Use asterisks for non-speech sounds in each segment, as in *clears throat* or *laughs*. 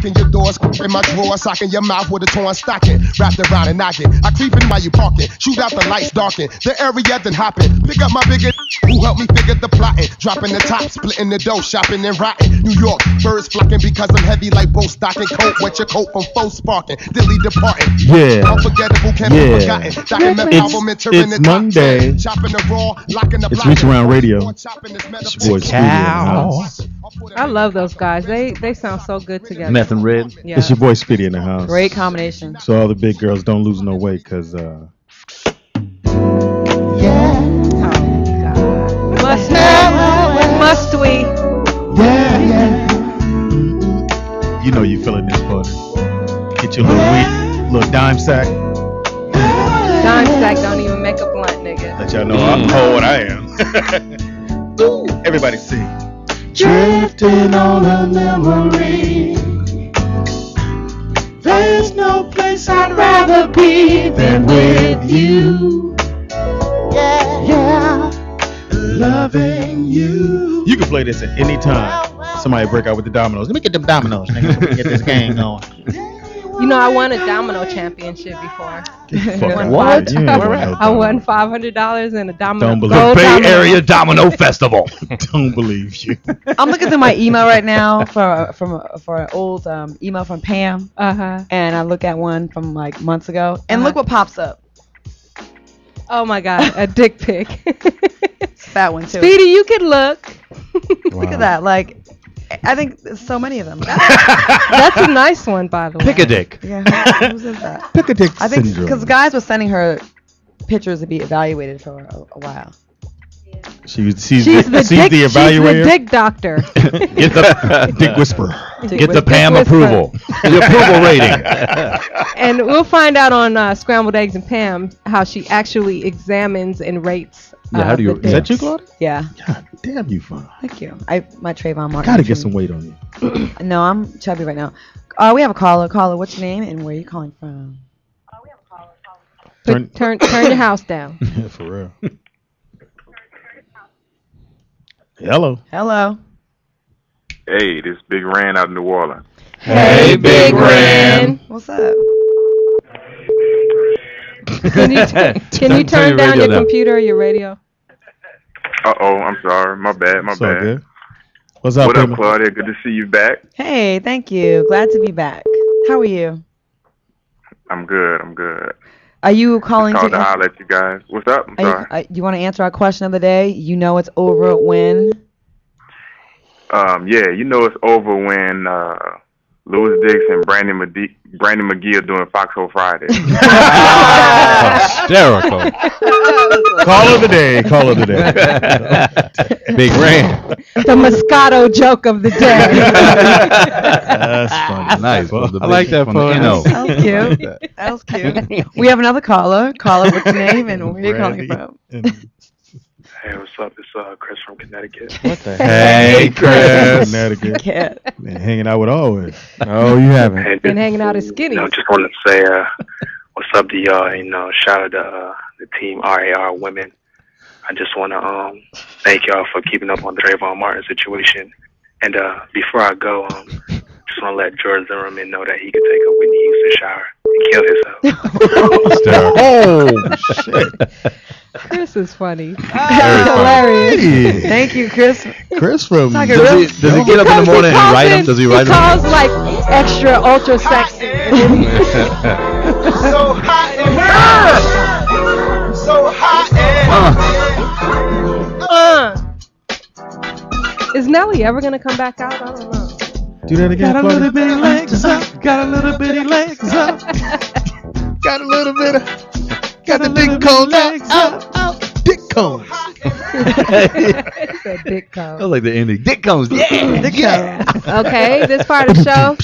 Locking your doors, in my drawer, socking your mouth with a torn stocking. Wrapped around and knocking. I creep in while you parking. Shoot out the lights, darken. The area then hopping. Pick up my bigger *laughs* who helped me figure the plotting. Dropping the top, splitting the dough, shopping and rotting. New York, birds flocking because I'm heavy like both stocking. Coat, wet your coat from foe sparking. Dilly departing. Yeah. Unforgettable, can't Yeah. be forgotten. The It's- album, entering it's the Monday. 10. Chopping the raw, locking the It's block. Reach Around Radio. It's your boy Speedy in the house. I love those guys. They they sound so good together. Meth and red. Yeah. It's your boy Speedy in the house. Great combination. So all the big girls don't lose no weight, cause uh, Must must we? Yeah, yeah. you know you're feeling this party. Get your little weed, little dime sack. Dime sack don't even make a blunt, nigga. Let y'all know I'm how old I am. Ooh, *laughs* Everybody sing. Drifting on a memory. There's no place I'd rather be than with you. Yeah, yeah. Loving you. You can play this at any time. Somebody break out with the dominoes. Let me get them dominoes, nigga. Let me get this *laughs* game going. You know, I won a domino championship before. fuck I won out. five- You ain't winning no I won five hundred dollars in a domino. Don't believe gold Bay domino. Area Domino Festival. *laughs* Don't believe you. I'm looking through my email right now for from for an old um, email from Pam, uh-huh. and I look at one from like months ago, and Uh-huh. look what pops up. Oh my god, a dick pic. *laughs* That one too. Speedy, you can look. Look at that. Like, I think so many of them. *laughs* That's a nice one, by the way. Pick a dick. Yeah, whose is that? Pick a dick I think syndrome. because guys were sending her pictures to be evaluated for a, a while. She was, she's, She's the, the she's dick. the she's the evaluator. dick doctor. *laughs* Get the *laughs* dick whisperer. get the Pam whisperer. approval. *laughs* The approval rating. and we'll find out on uh, Scrambled Eggs and Pam how she actually examines and rates. Yeah, uh, how do you- the Is that you, Claudia? Yeah, God damn, you fine. thank you. I my Trayvon Martin. Gotta get some weight on you. *clears throat* No, I'm chubby right now. Uh, we have a caller. Caller, what's your name and where are you calling from? Put, turn turn your house down. For real. Hello. Hello. Hey, this Big Ran out of New Orleans. Hey, Big Ren. What's up? Can you *laughs* t- can Turn- you turn turn your down your down. computer or your radio? Uh oh, I'm sorry. My bad, my It's bad. good. What's up, What up, Claudia? Good to see you back. Hey, thank you. Glad to be back. How are you? I'm good, I'm good. Are you calling Called to to? holler at you guys. What's up? I'm Are you, sorry. uh, you want to answer our question of the day? You know it's over when. Um, yeah, you know it's over when uh Lewis Dix and Brandon McGee, Brandon McGee are doing Foxhole Friday. *laughs* Hysterical. Call of the day. Call of the day. *laughs* Big Ran. The Moscato joke of the day. That's funny. Nice. From the I like that from the pun. NO. That was cute. That was cute. We have another caller. Caller, what's your name and where are you calling from? Hey, what's up? It's uh, Chris from Connecticut. What the *laughs* Hey, Chris. Connecticut. *laughs* Cat. Been hanging out with Alwayz. Oh, you haven't. Hey, Been hanging out as skinny. You know, just wanted to say uh, what's up to y'all. You know, shout out to uh, the team RAR women. I just want to um, thank y'all for keeping up on the Trayvon Martin situation. And uh, before I go, um, just want to let George Zimmerman know that he could take a Whitney Houston shower and kill himself. *laughs* Oh shit. Chris is funny. Very *laughs* hilarious. Hey, Thank you, Chris. Chris from. Does he, does he get up in the morning and write them? Does he write He them? calls like extra ultra sexy. So hot and So hot uh. Is Nelly ever gonna come back out? I don't know. Do that again, Got a little bitty legs up. Got a little bitty legs up. *laughs* Got a little bit of. Got the little oh, oh. dick cone legs out, out, out. Dick cone. It's a dick That was like the ending. Dick comes. Yeah. Yeah. Okay, this part of the show,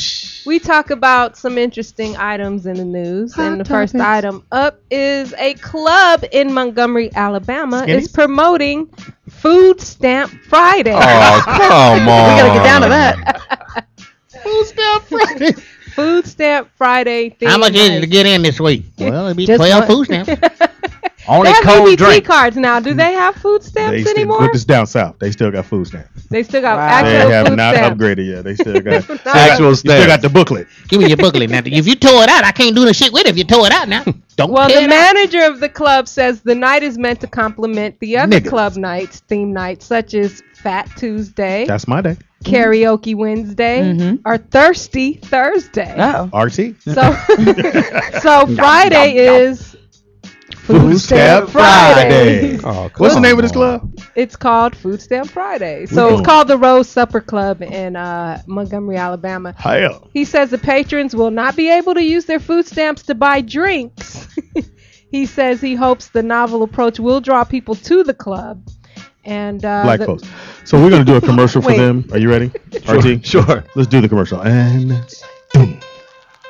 we talk about some interesting items in the news. and the first item up is a club in Montgomery, Alabama, is promoting Food Stamp Friday. Oh come on. *laughs* We gotta get down to that. Food stamp Friday. Food Stamp Friday. How much is it to get in this week? *laughs* Well, it'd be Just 12 one- food stamps. *laughs* Only they have cold EBT drink. cards now. Do they have food They stamps still, anymore? look, this down south. They still got food stamps. They still got Wow. actual They have food not stamps. upgraded yet. They still *laughs* got Not Actual You still got the booklet. Give me your booklet now. If you tore it out, I can't do the shit with it. If you tore it out now, don't Well, the it out. manager of the club says the night is meant to complement the other Niggas. club nights, theme nights, such as Fat Tuesday, That's my day. Karaoke Wednesday, Mhm. or Thirsty Thursday. Oh. RT. So, *laughs* so Friday is Food Stamp Stamp Friday. Oh, What's the name of this club? it's called Food Stamp Friday. So Ooh. it's called the Rose Supper Club in uh, Montgomery, Alabama. Hell. He says the patrons will not be able to use their food stamps to buy drinks. *laughs* he says he hopes the novel approach will draw people to the club. And uh, Black the- folks. So we're gonna do a commercial for *laughs* Wait. them. Are you ready? Sure, RT. sure. Let's do the commercial. And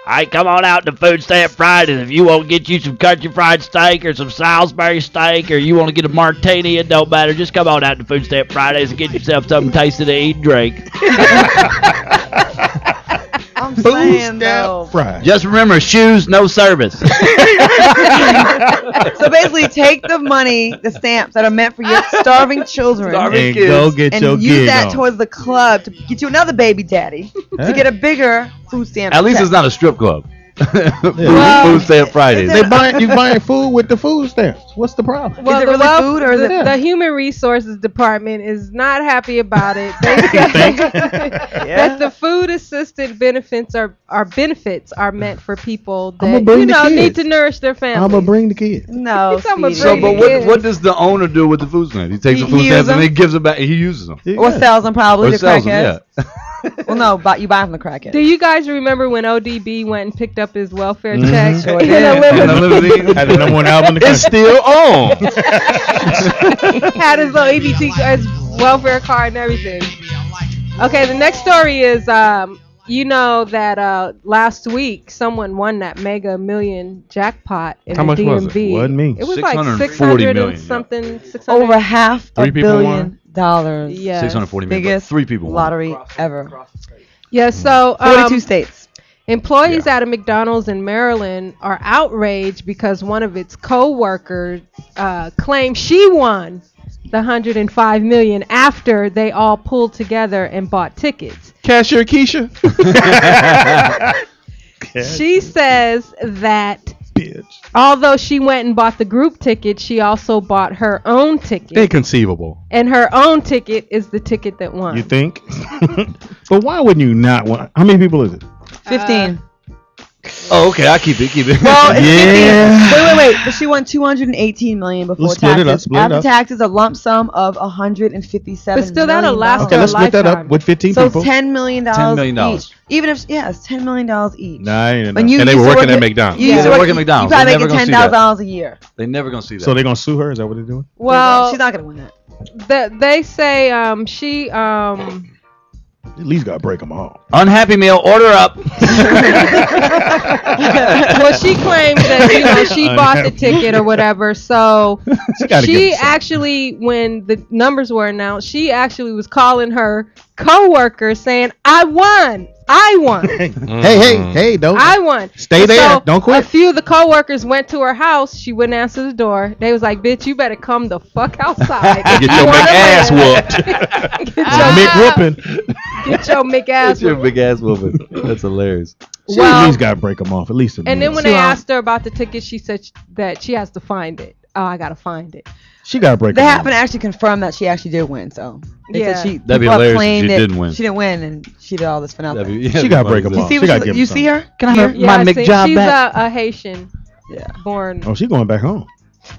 Hey, come on out to Food Stamp Fridays if you want to get you some country fried steak or some Salisbury steak or you want to get a martini. It don't matter. Just come on out to Food Stamp Fridays and get yourself something tasty to eat and drink. *laughs* *laughs* I'm Food saying though. Stamp Just remember, shoes, no service. *laughs* so basically, take the money, the stamps that are meant for your starving children, Starving and kids. go get and your use gig that on. towards the club to get you another baby daddy to get a bigger food stamp. At least check. it's not a strip club. Food, Well, food stamp Fridays. is They buying you buying food with the food stamps. What's the problem? Well, it the really welf- food or the, it- the human resources department is not happy about it. They *laughs* say *laughs* that the food assisted benefits are, are benefits are meant for people that you know need to nourish their family. I'm gonna bring the kids. No, He's talking about Speedy. So, but what what does the owner do with the food stamps? He takes He- the food stamps and he gives them back. He uses them. or sells them probably Or to sells them, yeah. *laughs* Well, no, but you buy them from the crackheads. Do you guys remember when ODB went and picked up his welfare check Sure in did. a And the limousine? limousine. *laughs* Had the number one album in the It's still on. *laughs* had his little EBT, his welfare card and everything. Okay, the next story is um, you know that uh, last week someone won that mega million jackpot in How the much was it? DMV. Wasn't me. It was like 640 six hundred million, and yeah. something. Six hundred. Over half Three a people billion won? dollars. Yeah. 640 million. Biggest Three people. won. lottery ever. Yeah. So 42 um, states. employees at a McDonald's in Maryland are outraged because one of its co-workers uh, claimed she won the 105 million after they all pulled together and bought tickets. Cashier Keisha. *laughs* She says that Bitch. although she went and bought the group ticket, she also bought her own ticket. Inconceivable. and her own ticket is the ticket that won. You think? *laughs* but why wouldn't you not want? How many people is it? 15. Uh, Oh, okay. I keep it. Keep it. well, *laughs* it's Yeah. 15. Wait, wait, wait. But she won 218 million before Let's split it taxes. up, split it After up. taxes, a lump sum of 157 But still, that'll million last dollars. Okay, let's split that up with 15 So people. it's 10 million dollars $10 million. each. Even if yeah, it's 10 million dollars each. Nah, ain't enough. You And they were working at McDonald's. You Yeah. used They work work at McDonald's. You probably They're making never gonna ten see thousand that. dollars a year. They're never gonna see that. so they're gonna sue her? Is that what they're doing? well, she's not gonna win that. the, they say um, she um, At least gotta break them all. Unhappy meal. Order up. *laughs* *laughs* well she claims that you know she *laughs* bought the ticket or whatever. So She she actually, when the numbers were announced, she actually was calling her coworker saying, "I won, I won." *laughs* Mm. hey, hey, hey! Don't I won. Stay And there. so Don't quit. A few of the coworkers went to her house. She wouldn't answer the door. They was like, "Bitch, you better come the fuck outside. if *laughs* Get you your wanna big ass live." whooped. *laughs* get, your, Mick whooping. get your Mick ass That's your big ass woman. That's hilarious. She Well- at least gotta break them off. At least. A And then minute. when they asked her about the ticket, she said sh- that she has to find it. Oh, I gotta find it. she gotta break They haven't actually confirmed that she actually did win. So they Yeah. said she That'd be people have hilarious if she didn't win. She didn't win, and she did all this for nothing. That'd be- She gotta break them you see, She she- you see her? Can I have Yeah, my I see- McJob she's back? a, a Haitian. Yeah. Born. Oh, she going back home.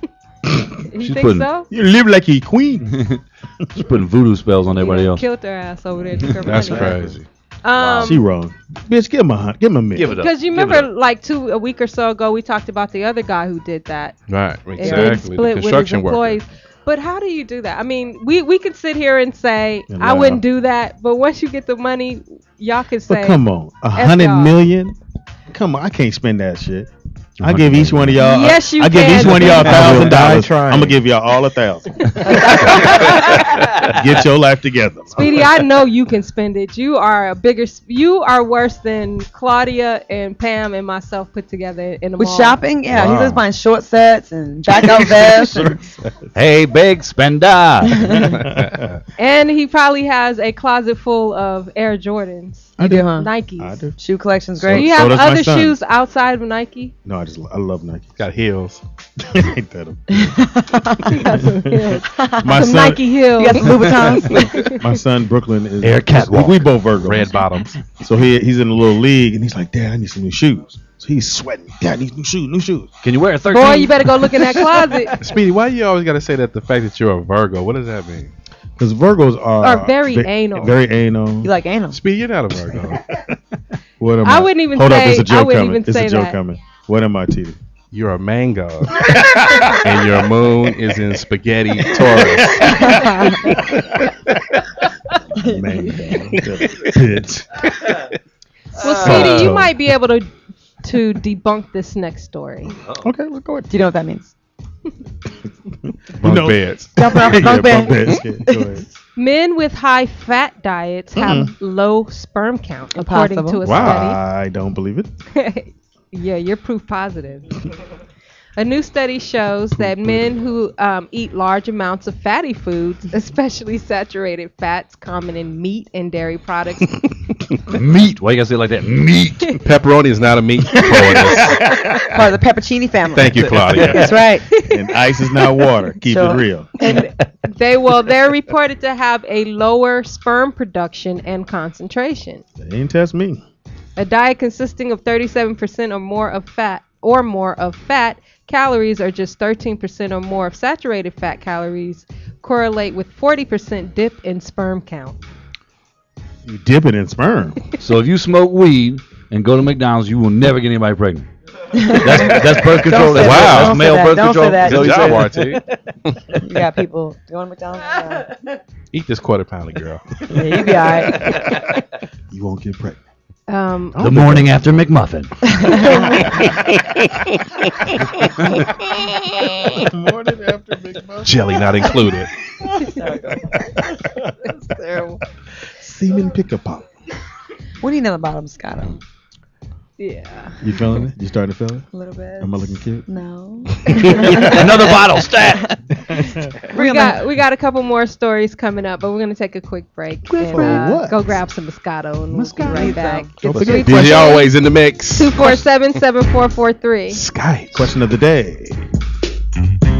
*laughs* you she's think putting- so? You live like a queen. *laughs* She's putting voodoo spells on everybody Yeah, else. Killed her ass over there. *laughs* That's crazy. Um, she wrong. Bitch, give him a hun- give him a minute. Give it up. Because you remember, like two a week or so ago, we talked about the other guy who did that. Right. and Exactly. then The split with his construction worker. employees. But how do you do that? I mean, we we could sit here and say And I lie. wouldn't do that, but once you get the money, y'all can say. But come on, a hundred million? Come on, I can't spend that shit. I give each one of y'all. Yes, you I give each one of y'all a I will thousand dollars. I'm gonna give y'all all a thousand. *laughs* *laughs* Get your life together. Speedy, I know you can spend it. You are a bigger. You are worse than Claudia and Pam and myself put together in the With mall. shopping, yeah, he Wow. was buying short sets and back out *laughs* vests. and- Hey, big spender. *laughs* And he probably has a closet full of Air Jordans, You do, huh? Nikes. I do. Shoe collection's Great. Do you have does my other shoes outside of Nike? No, I just I love Nike. Got heels. *laughs* Ain't that a- got some heels. my some son, Nike heels. You got some Louboutins. my son Brooklyn is Air catwalk. We, we both Virgos. Red bottoms. So he he's in a little league and he's like, Dad, I need some new shoes. So he's sweating. Dad, I need new shoes, new shoes. Can you wear a 13? Boy, you better go look in that *laughs* closet. Speedy, why you always got to say that the fact that you're a Virgo? What does that mean? Because Virgos are Are very ve- anal. Very anal. You like anal? Speedy, you're not a Virgo. *laughs* What am I I? wouldn't even Hold up, say- there's a I joke wouldn't coming. even It's say a joke that. coming. What am I, TD? You're a mango. *laughs* and your moon is in spaghetti Taurus. *laughs* Man, bitch. *laughs* Well, Speedy, you Uh, might be able to to debunk this next story. Okay, let's go ahead. Do you know what that means? Bunk No. beds. Jumping off the bunk bunk bed. Yeah, go ahead. Men with high fat diets have low sperm count, according Impossible. to a study. Wow, I don't believe it. study. Yeah, you're proof positive. A new study shows that men who um, eat large amounts of fatty foods, *laughs* especially saturated fats common in meat and dairy products, *laughs* Meat. Why you gotta say it like that? Meat. *laughs* Pepperoni is not a meat. Part of the pepperoncini family. Thank you, Claudia. That's right. And ice is not water. Keep Sure. it real. and they well they're reported to have a lower sperm production and concentration. They ain't test me. A diet consisting of 37% or more of fat or more of fat calories or just 13% or more of saturated fat calories correlate with 40% dip in sperm count. You dip it in sperm. So if you smoke weed and go to McDonald's, you will never get anybody pregnant. That's, that's birth control. Don't say That's, that. that's Don't say male that. birth Don't say control. that. Is Good what job, you said? RT. You got people going to McDonald's. Yeah, *laughs* Eat this quarter pounder, girl. yeah you be alright. *laughs* You won't get pregnant. Um, *laughs* The morning after McMuffin. Morning after Big Mouth. Jelly not included. That's terrible. Semen pick a pop. What do you know about Moscato? yeah. You feeling it? You starting to feel it? A little bit. Am I looking cute? No. *laughs* *laughs* Another bottle, stat. *laughs* We got we got a couple more stories coming up, but we're gonna take a quick break and for uh, what? go grab some Moscato and we'll be right back. Don't It's forget. DJ Alwayz in the mix. Two four seven seven four four three. Sky. Question of the day.